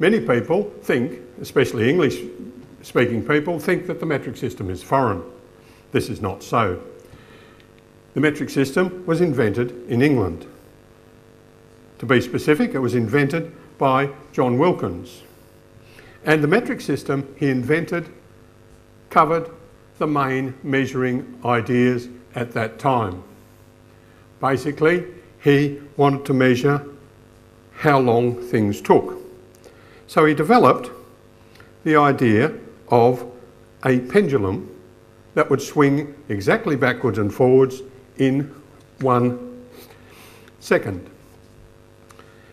Many people think, especially English speaking people, think that the metric system is foreign. This is not so. The metric system was invented in England. To be specific, it was invented by John Wilkins. And the metric system he invented covered the main measuring ideas at that time. Basically, he wanted to measure how long things took. So he developed the idea of a pendulum that would swing exactly backwards and forwards in one second.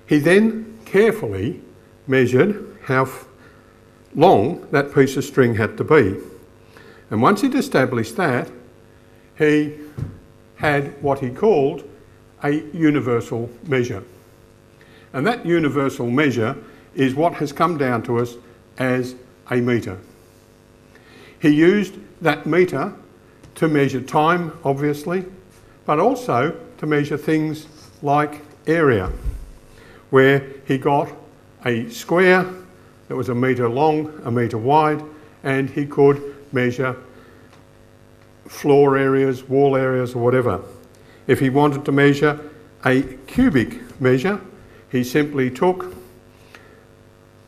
He then carefully measured how long that piece of string had to be. And once he'd established that, he had what he called a universal measure. And that universal measure is what has come down to us as a metre. He used that metre to measure time, obviously, but also to measure things like area, where he got a square that was a metre long, a metre wide, and he could measure floor areas, wall areas, or whatever. If he wanted to measure a cubic measure, he simply took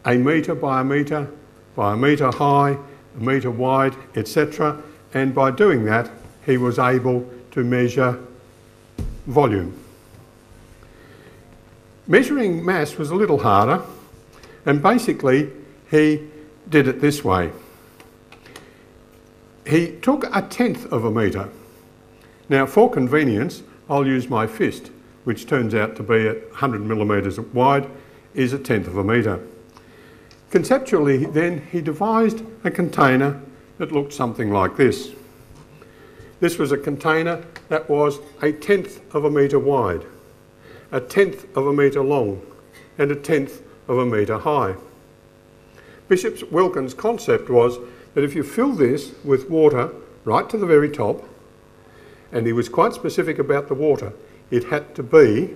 a metre by a metre, by a metre high, a metre wide, etc. And by doing that, he was able to measure volume. Measuring mass was a little harder, and basically, he did it this way. He took a tenth of a metre. Now, for convenience, I'll use my fist, which turns out to be at 100 millimetres wide, is a tenth of a metre. Conceptually, then, he devised a container that looked something like this. This was a container that was a tenth of a metre wide, a tenth of a metre long, and a tenth of a metre high. Bishop Wilkins' concept was that if you fill this with water right to the very top, and he was quite specific about the water, it had to be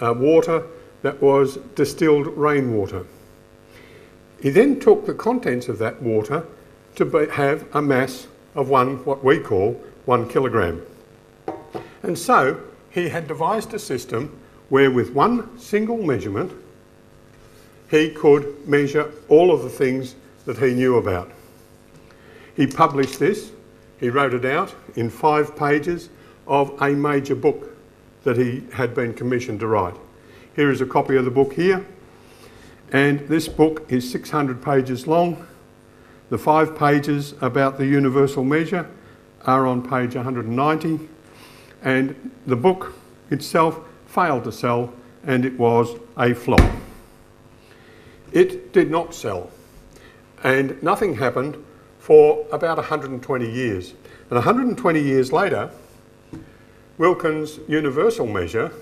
uh, water that was distilled rainwater. He then took the contents of that water to be, have a mass of one, what we call one kilogram. And so he had devised a system where with one single measurement, he could measure all of the things that he knew about. He published this, he wrote it out in five pages of a major book that he had been commissioned to write. Here is a copy of the book here. And this book is 600 pages long. The five pages about the universal measure are on page 190. And the book itself failed to sell and it was a flop. It did not sell. And nothing happened for about 120 years. And 120 years later, Wilkins' universal measure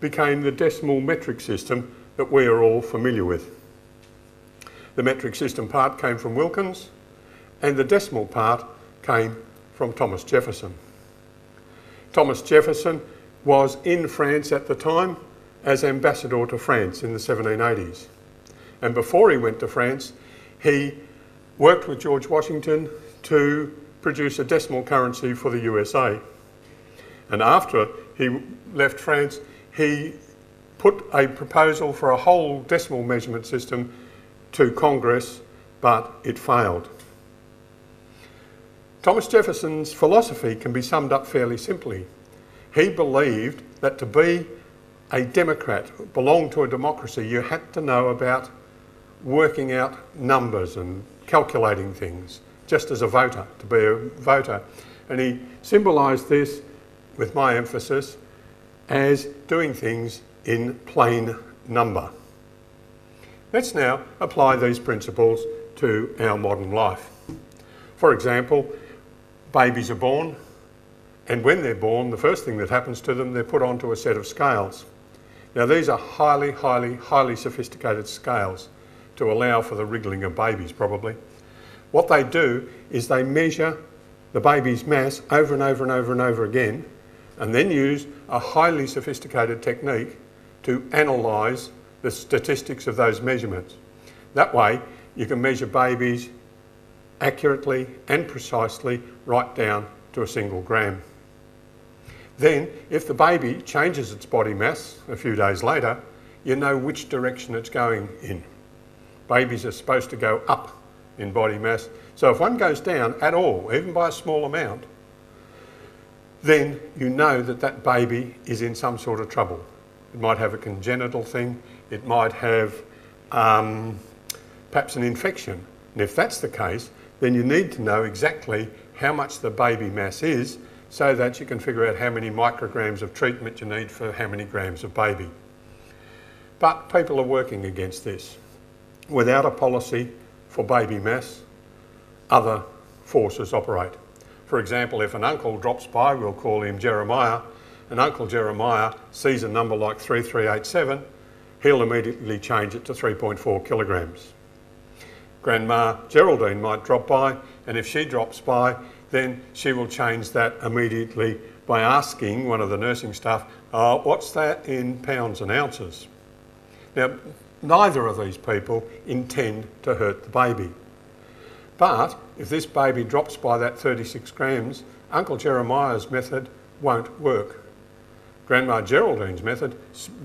became the decimal metric system that we are all familiar with. The metric system part came from Wilkins, and the decimal part came from Thomas Jefferson. Thomas Jefferson was in France at the time as ambassador to France in the 1780s. And before he went to France, he worked with George Washington to produce a decimal currency for the USA. And after he left France, he put a proposal for a whole decimal measurement system to Congress, but it failed. Thomas Jefferson's philosophy can be summed up fairly simply. He believed that to be a Democrat, belong to a democracy, you had to know about working out numbers and calculating things, just as a voter, to be a voter. And he symbolised this, with my emphasis, as doing things in plain number. Let's now apply these principles to our modern life. For example, babies are born, and when they're born, the first thing that happens to them, they're put onto a set of scales. Now, these are highly, highly, highly sophisticated scales to allow for the wriggling of babies, probably. What they do is they measure the baby's mass over and over and over and over again, and then use a highly sophisticated technique to analyse the statistics of those measurements. That way you can measure babies accurately and precisely right down to a single gram. Then, if the baby changes its body mass a few days later, you know which direction it's going in. Babies are supposed to go up in body mass. So if one goes down at all, even by a small amount, then you know that that baby is in some sort of trouble. It might have a congenital thing, it might have um, perhaps an infection. And if that's the case, then you need to know exactly how much the baby mass is so that you can figure out how many micrograms of treatment you need for how many grams of baby. But people are working against this. Without a policy for baby mass, other forces operate. For example, if an uncle drops by, we'll call him Jeremiah, and Uncle Jeremiah sees a number like 3387, he'll immediately change it to 3.4 kilograms. Grandma Geraldine might drop by, and if she drops by, then she will change that immediately by asking one of the nursing staff, oh, what's that in pounds and ounces? Now, neither of these people intend to hurt the baby. But if this baby drops by that 36 grams, Uncle Jeremiah's method won't work. Grandma Geraldine's method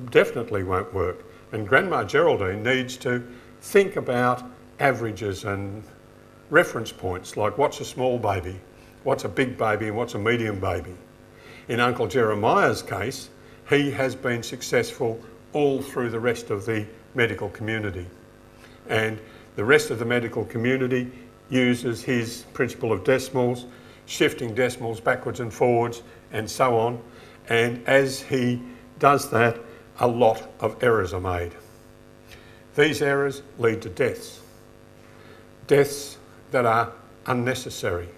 definitely won't work. And Grandma Geraldine needs to think about averages and reference points like what's a small baby, what's a big baby, and what's a medium baby. In Uncle Jeremiah's case, he has been successful all through the rest of the medical community. And the rest of the medical community uses his principle of decimals, shifting decimals backwards and forwards, and so on. And as he does that, a lot of errors are made. These errors lead to deaths. Deaths that are unnecessary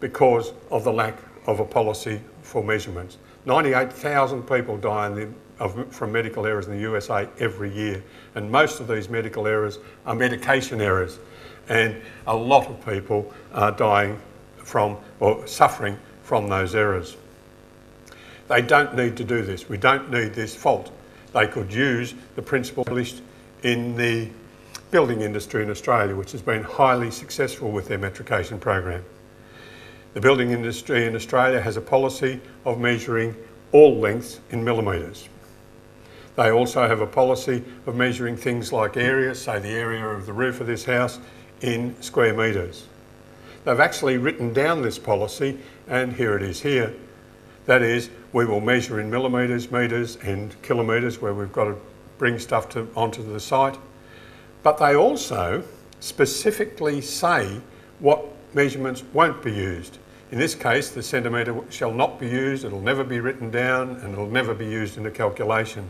because of the lack of a policy for measurements. 98,000 people die the, of, from medical errors in the USA every year, and most of these medical errors are medication errors and a lot of people are dying from or suffering from those errors. They don't need to do this. We don't need this fault. They could use the principle published in the building industry in Australia, which has been highly successful with their metrication program. The building industry in Australia has a policy of measuring all lengths in millimetres. They also have a policy of measuring things like area, say the area of the roof of this house, in square metres. They've actually written down this policy and here it is here. That is, we will measure in millimetres, metres and kilometres where we've got to bring stuff to, onto the site. But they also specifically say what measurements won't be used. In this case, the centimetre shall not be used, it'll never be written down and it'll never be used in the calculation.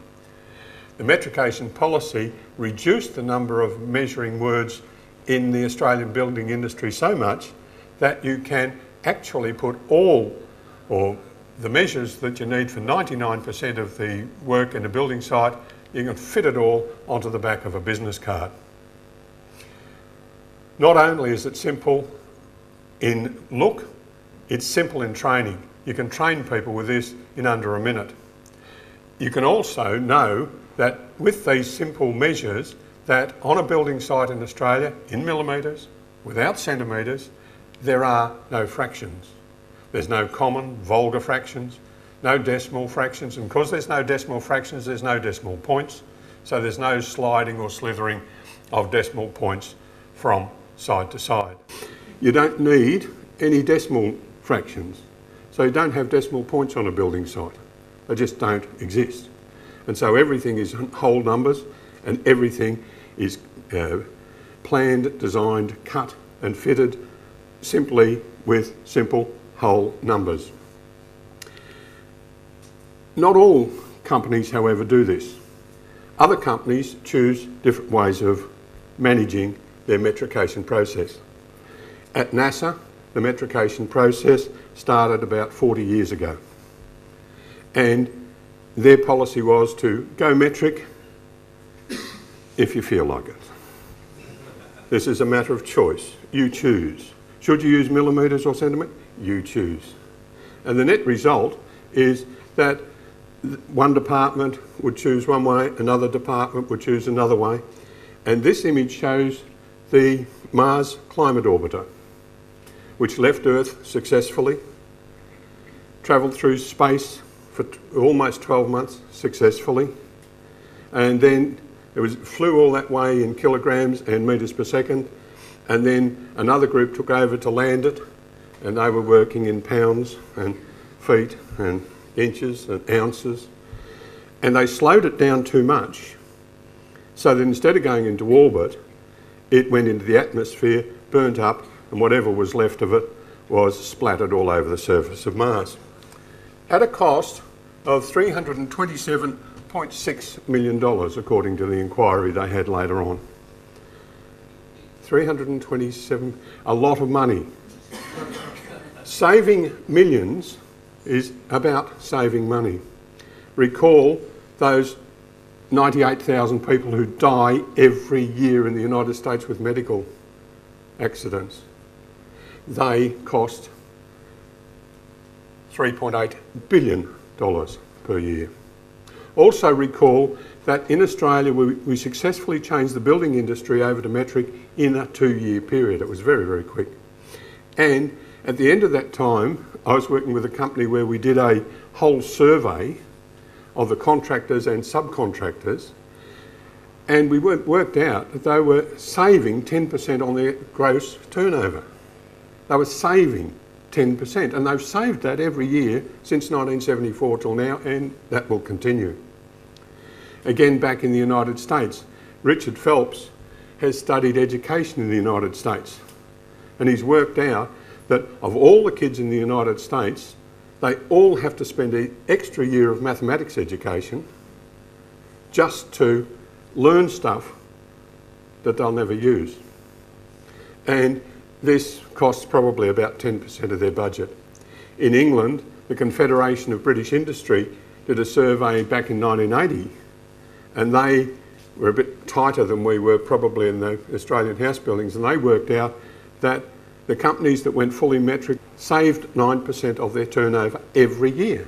The metrication policy reduced the number of measuring words in the Australian building industry so much that you can actually put all or the measures that you need for 99% of the work in a building site, you can fit it all onto the back of a business card. Not only is it simple in look, it's simple in training. You can train people with this in under a minute. You can also know that with these simple measures, that on a building site in Australia, in millimetres, without centimetres, there are no fractions. There's no common, vulgar fractions, no decimal fractions, and because there's no decimal fractions, there's no decimal points, so there's no sliding or slithering of decimal points from side to side. You don't need any decimal fractions, so you don't have decimal points on a building site. They just don't exist. And so everything is whole numbers and everything is uh, planned, designed, cut and fitted simply with simple whole numbers. Not all companies, however, do this. Other companies choose different ways of managing their metrication process. At NASA, the metrication process started about 40 years ago. And their policy was to go metric if you feel like it. This is a matter of choice. You choose. Should you use millimetres or centimetres? You choose. And the net result is that one department would choose one way, another department would choose another way, And this image shows the Mars Climate Orbiter, which left Earth successfully, travelled through space for almost 12 months successfully, and then it was, flew all that way in kilograms and metres per second, and then another group took over to land it, and they were working in pounds and feet and inches and ounces, and they slowed it down too much, so that instead of going into orbit, it went into the atmosphere, burnt up, and whatever was left of it was splattered all over the surface of Mars. At a cost of $327.6 million, according to the inquiry they had later on. 327, a lot of money. Saving millions is about saving money. Recall those 98,000 people who die every year in the United States with medical accidents. They cost $3.8 billion per year. Also recall that in Australia we, we, successfully changed the building industry over to metric in a two year period. It was very, very quick. And at the end of that time, I was working with a company where we did a whole survey of the contractors and subcontractors and we worked out that they were saving 10% on their gross turnover. They were saving 10%, and they've saved that every year since 1974 till now, and that will continue. Again, back in the United States, Richard Phelps has studied education in the United States, and he's worked out that of all the kids in the United States, they all have to spend an extra year of mathematics education just to learn stuff that they'll never use. And this costs probably about 10% of their budget. In England, the Confederation of British Industry did a survey back in 1980 and they were a bit tighter than we were probably in the Australian house buildings and they worked out that the companies that went fully metric saved 9% of their turnover every year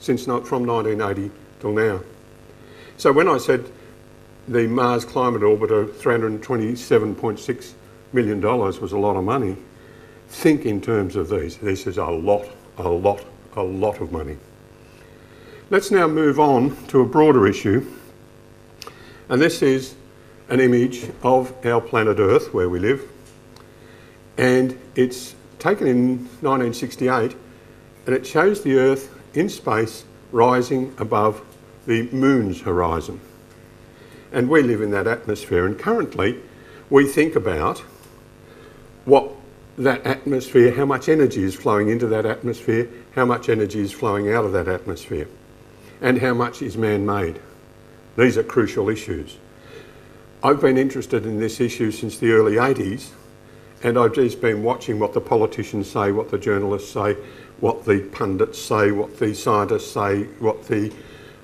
since not from 1980 till now. So when I said the Mars Climate Orbiter, $327.6 million was a lot of money. Think in terms of these. This is a lot, a lot, a lot of money. Let's now move on to a broader issue. And this is an image of our planet Earth, where we live. And it's taken in 1968, and it shows the Earth in space rising above the moon's horizon. And we live in that atmosphere. And currently, we think about what that atmosphere, how much energy is flowing into that atmosphere, how much energy is flowing out of that atmosphere, and how much is man-made. These are crucial issues. I've been interested in this issue since the early 80s, and I've just been watching what the politicians say, what the journalists say, what the pundits say, what the scientists say, what the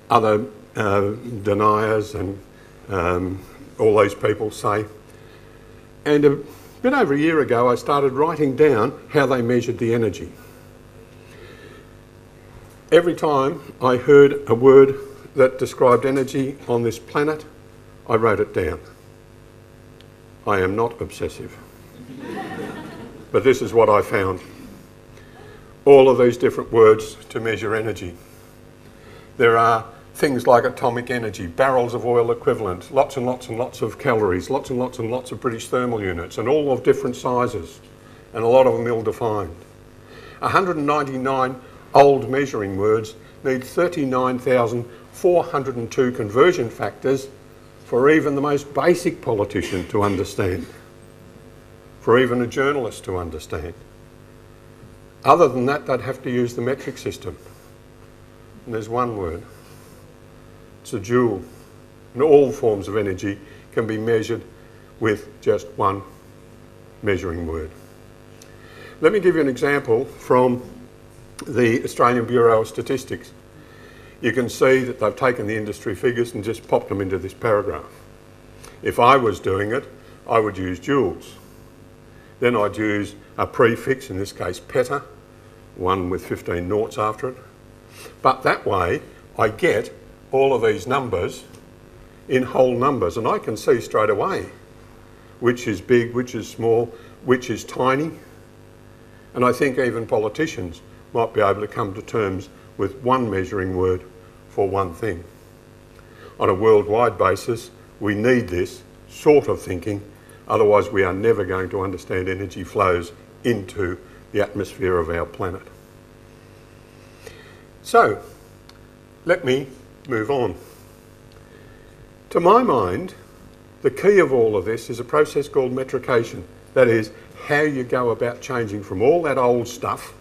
other uh, deniers and um, all those people say. And a bit over a year ago, I started writing down how they measured the energy. Every time I heard a word that described energy on this planet, I wrote it down. I am not obsessive. But this is what I found. All of these different words to measure energy. There are things like atomic energy, barrels of oil equivalent, lots and lots and lots of calories, lots and lots and lots of British thermal units, and all of different sizes, and a lot of them ill-defined. 199 old measuring words need 39,402 conversion factors for even the most basic politician to understand, for even a journalist to understand. Other than that, they'd have to use the metric system. And there's one word. It's a joule. And all forms of energy can be measured with just one measuring word. Let me give you an example from the Australian Bureau of Statistics. You can see that they've taken the industry figures and just popped them into this paragraph. If I was doing it, I would use joules. Then I'd use a prefix, in this case peta, one with 15 noughts after it. But that way I get all of these numbers in whole numbers and I can see straight away which is big, which is small, which is tiny. And I think even politicians might be able to come to terms with one measuring word for one thing. On a worldwide basis, we need this sort of thinking, otherwise we are never going to understand energy flows into the atmosphere of our planet. So, let me move on. To my mind, the key of all of this is a process called metrication. That is, how you go about changing from all that old stuff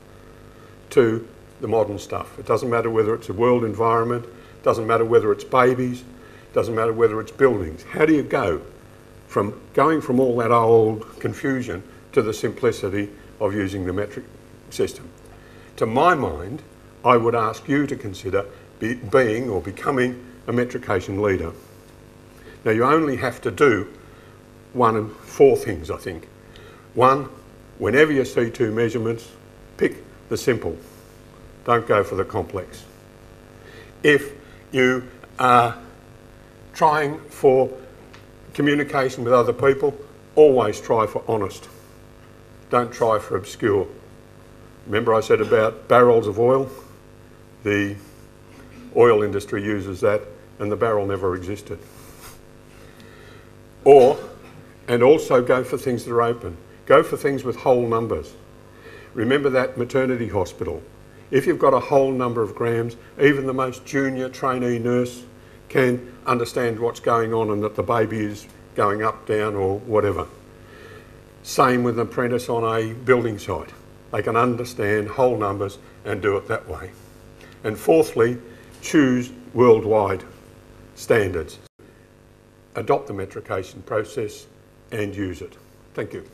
to the modern stuff. It doesn't matter whether it's a world environment, doesn't matter whether it's babies, doesn't matter whether it's buildings. How do you go from going from all that old confusion to the simplicity of using the metric system? To my mind, I would ask you to consider be, being or becoming a metrication leader. Now you only have to do one of four things, I think. One, whenever you see two measurements, pick the simple. Don't go for the complex. If you are trying for communication with other people, always try for honest. Don't try for obscure. Remember I said about barrels of oil? The oil industry uses that and the barrel never existed. Or, and also go for things that are open. Go for things with whole numbers. Remember that maternity hospital. If you've got a whole number of grams, even the most junior trainee nurse can understand what's going on and that the baby is going up, down or whatever. Same with an apprentice on a building site. They can understand whole numbers and do it that way. And fourthly, choose worldwide standards. Adopt the metrication process and use it. Thank you.